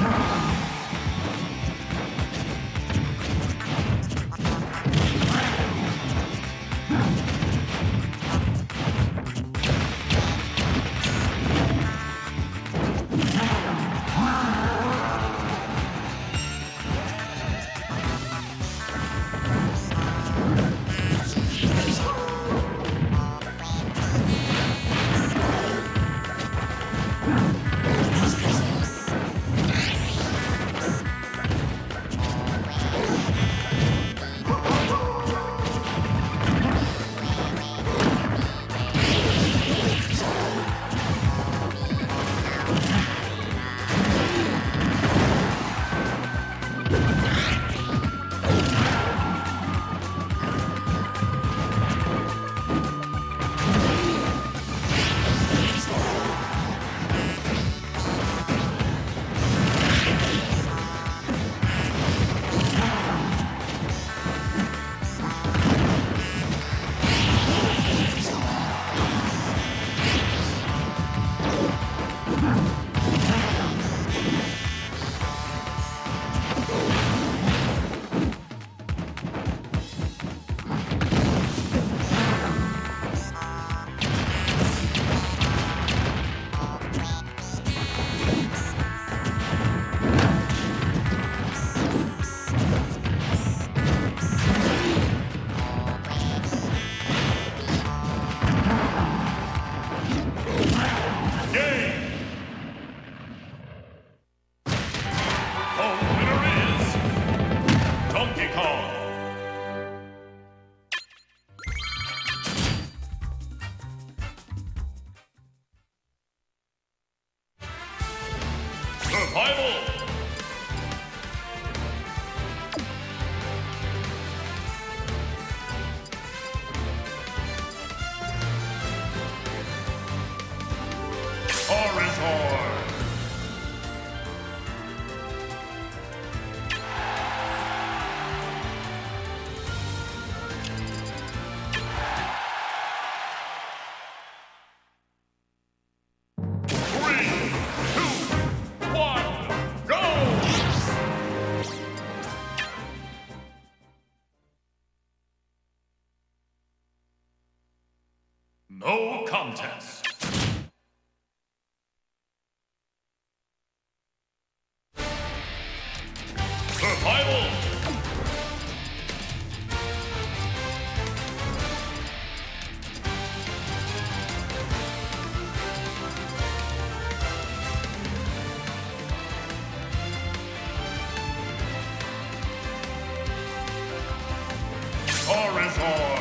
Time. Survival! No contest. Survival! Charizard!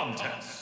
Contest.